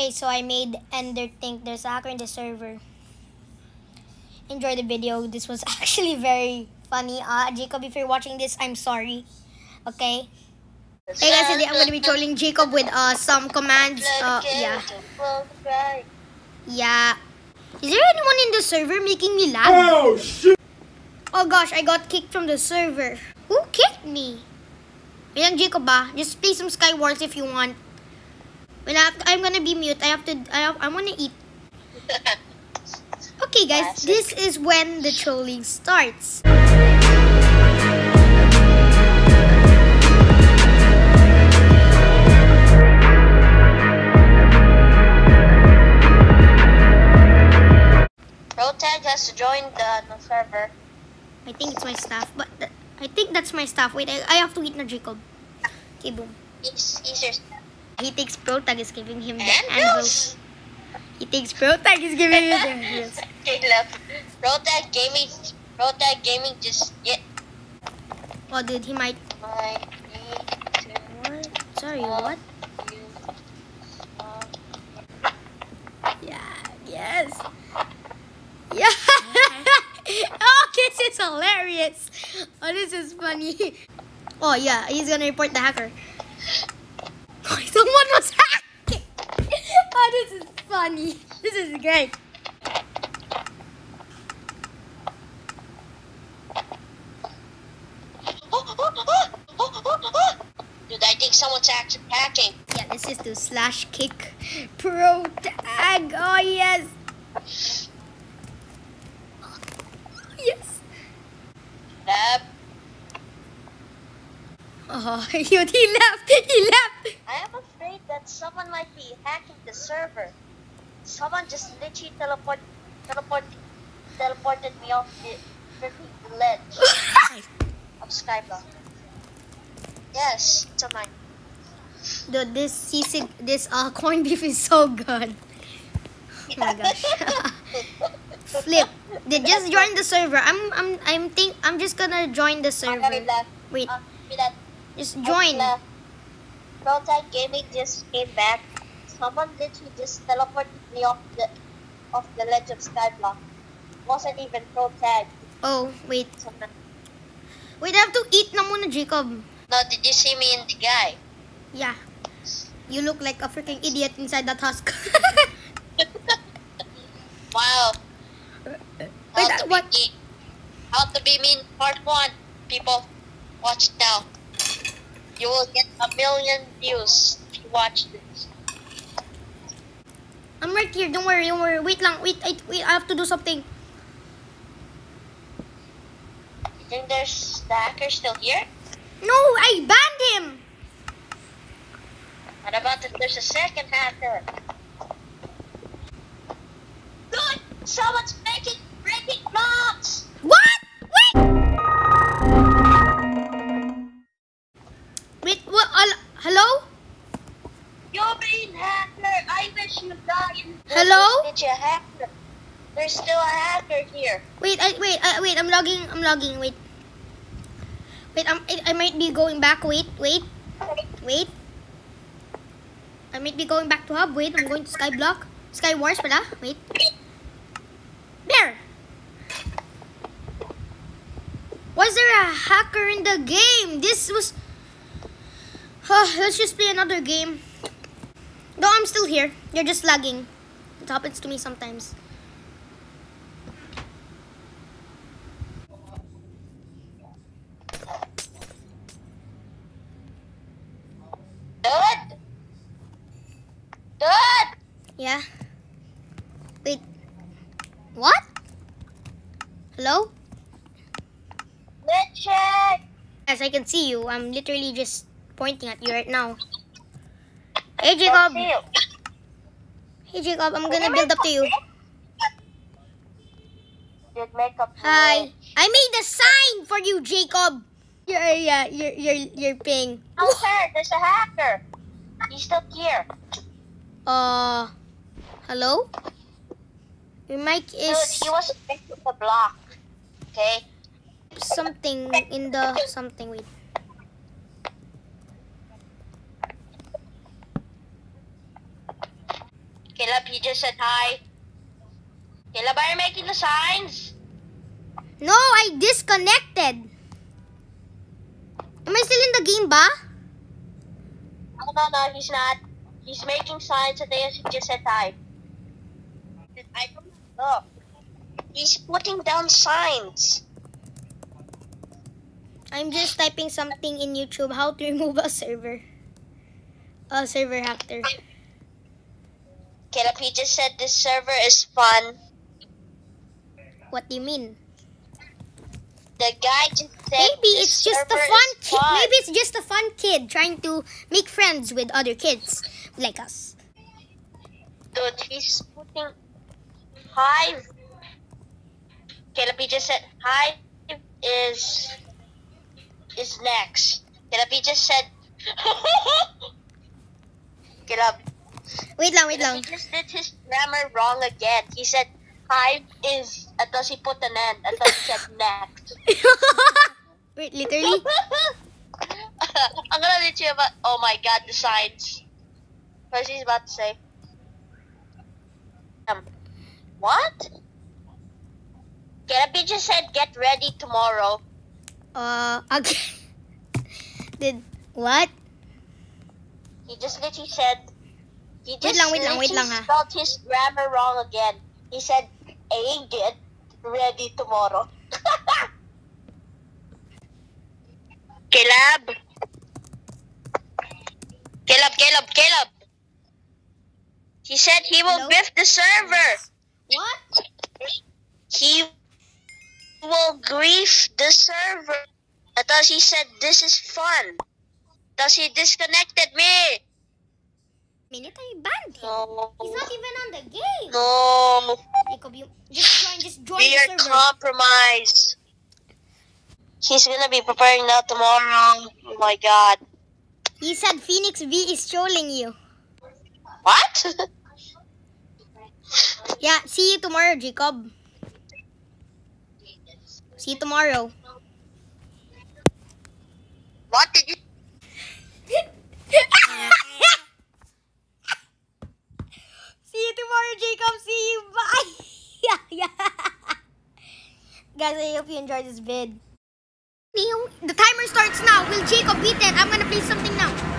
Okay, so I made Ender think there's a hacker in the server. Enjoy the video. This was actually very funny. Uh, Jacob, if you're watching this, I'm sorry. Okay? Hey guys, today I'm gonna be trolling Jacob with uh some commands. Uh, yeah. Yeah. Is there anyone in the server making me laugh? Oh shit! Oh gosh, I got kicked from the server. Who kicked me? Jacob ba? Just play some Skywars if you want. When I I'm gonna be mute. I have to. I have, I wanna eat. Okay, guys. This is when the trolling starts. Rotag has to join the, server. I think it's my staff, but I think that's my staff. Wait, I, I have to eat na Okay, boom. He's, he's your He takes pro tag is giving him the Anvils. anvils. He takes pro tag is giving him the anvils. Caleb. Rotag Gaming. Rotag Gaming just get Oh, dude, he might. to What? Sorry, what? Yeah, yes. Yeah. oh, this is hilarious. Oh, this is funny. Oh, yeah, he's gonna report the hacker. Someone was hacking. Oh, this is funny. This is great. Dude, I think someone's actually hacking. Yeah, this is to slash kick pro tag. Oh, yes. Yes. Lab. Oh, he left. He left. I am afraid that someone might be hacking the server. Someone just literally teleport, teleport, teleported me off the freaking ledge of Skyblock. Yes, it's a mine. Dude, this sisig, this uh, corned beef is so good. Oh my gosh. Flip. They just joined the server. I'm I'm I'm think I'm just gonna join the server. Wait, Uh, just join. Protag Gaming just came back. Someone literally just teleported me off the off the ledge of Skyblock. Wasn't even Protag. Oh, wait. Wait, I have to eat na muna, Jacob. No, did you see me in the guy? Yeah. You look like a freaking idiot inside that husk. Wow. How Wait, to what? be mean. How to be mean part one. People, watch now. You will get a million views if you watch this. I'm right here. Don't worry, don't worry. Wait lang. Wait, I, wait, I have to do something. You think there's the hacker still here? No, I banned him. What about if there's a second hacker? Good! Someone's You hacker? There's still a hacker here. Wait, I wait, uh, wait. I'm logging. I'm logging. Wait. Wait, I'm, I, I might be going back. Wait, wait, wait. I might be going back to hub. Wait, I'm going to Skyblock. Skywars pala. Wait. There. Was there a hacker in the game? This was. Huh, let's just play another game. No, I'm still here. You're just lagging. It happens to me sometimes. Dud! Dud! Yeah. Wait. What? Hello? Let's check! Yes, I can see you. I'm literally just pointing at you right now. Hey, Jacob. Let's see you. Hey, Jacob. I'm gonna build up to you. Hi. I made a sign for you, Jacob. You're, yeah, you're, you're, you're ping. Oh, sir, there's a hacker. He's still here. Uh, hello? Your mic Dude, is he was fixing the block. Okay? something in the something. Wait. Caleb, he just said hi. Caleb, are you making the signs? No, I disconnected. Am I still in the game ba? No, no, no, he's not. He's making signs and then he just said hi. I don't know. He's putting down signs. I'm just typing something in YouTube how to remove a server. A server hacker. Caleb, he just said this server is fun. What do you mean? The guy just said Maybe it's just a fun kid. Maybe it's just a fun kid trying to make friends with other kids like us. Dude, he's putting hive. Caleb, he just said hive is is next. Caleb, he just said. Caleb, Wait lang, wait lang. he just did his grammar wrong again. He said hive is, at he put an end, at he said next. wait, literally? I'm gonna let you about. Oh my god, the signs. What is he about to say? Um, what? Gabby just said get ready tomorrow. Uh, okay. Did, what? He just literally said. He Wait just lang, wait lang, wait lang, ha. spelled his grammar wrong again. He said, "A get ready tomorrow." Caleb. Caleb, Caleb, Caleb. He said he will Hello? grift the server. What? He will grief the server. Thought he said this is fun. Thus he disconnected me. Banned him. No. He's not even on the game. No. Jacob, you just join, just join We are the server. compromised. He's gonna be preparing now tomorrow. Oh my god. He said Phoenix V is trolling you. What? Yeah, see you tomorrow, Jacob. See you tomorrow. what did you? See you tomorrow, Jacob. See you. Bye. yeah, yeah. Guys, I hope you enjoyed this vid. The timer starts now. Will Jacob beat it? I'm gonna play something now.